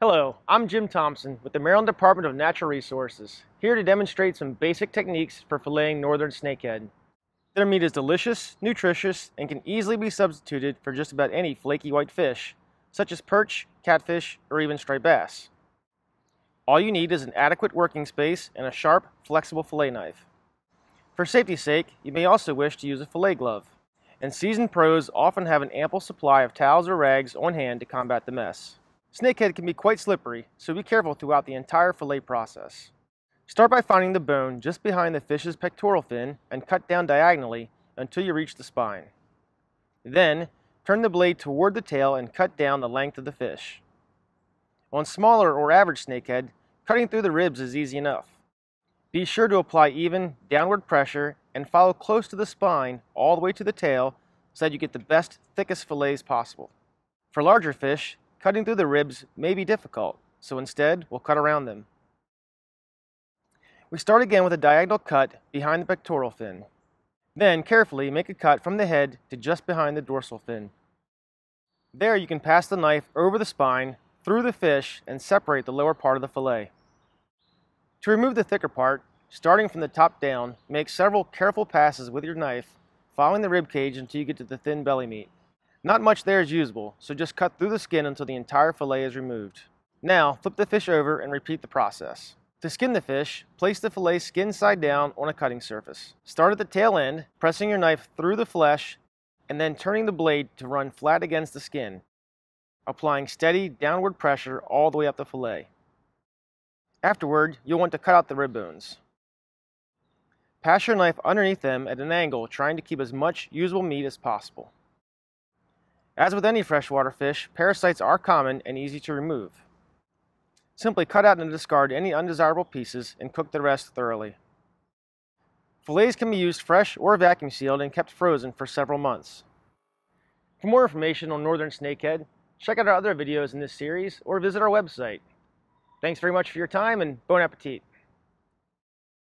Hello, I'm Jim Thompson with the Maryland Department of Natural Resources, here to demonstrate some basic techniques for filleting northern snakehead. Their meat is delicious, nutritious, and can easily be substituted for just about any flaky white fish, such as perch, catfish, or even striped bass. All you need is an adequate working space and a sharp, flexible fillet knife. For safety's sake, you may also wish to use a fillet glove, and seasoned pros often have an ample supply of towels or rags on hand to combat the mess. Snakehead can be quite slippery, so be careful throughout the entire fillet process. Start by finding the bone just behind the fish's pectoral fin and cut down diagonally until you reach the spine. Then, turn the blade toward the tail and cut down the length of the fish. On smaller or average snakehead, cutting through the ribs is easy enough. Be sure to apply even downward pressure and follow close to the spine all the way to the tail so that you get the best, thickest fillets possible. For larger fish, Cutting through the ribs may be difficult, so instead we'll cut around them. We start again with a diagonal cut behind the pectoral fin. Then carefully make a cut from the head to just behind the dorsal fin. There you can pass the knife over the spine, through the fish, and separate the lower part of the fillet. To remove the thicker part, starting from the top down, make several careful passes with your knife, following the rib cage until you get to the thin belly meat. Not much there is usable, so just cut through the skin until the entire fillet is removed. Now, flip the fish over and repeat the process. To skin the fish, place the fillet skin side down on a cutting surface. Start at the tail end, pressing your knife through the flesh, and then turning the blade to run flat against the skin, applying steady downward pressure all the way up the fillet. Afterward, you'll want to cut out the rib bones. Pass your knife underneath them at an angle, trying to keep as much usable meat as possible. As with any freshwater fish, parasites are common and easy to remove. Simply cut out and discard any undesirable pieces and cook the rest thoroughly. Fillets can be used fresh or vacuum sealed and kept frozen for several months. For more information on northern snakehead, check out our other videos in this series or visit our website. Thanks very much for your time and bon appetit.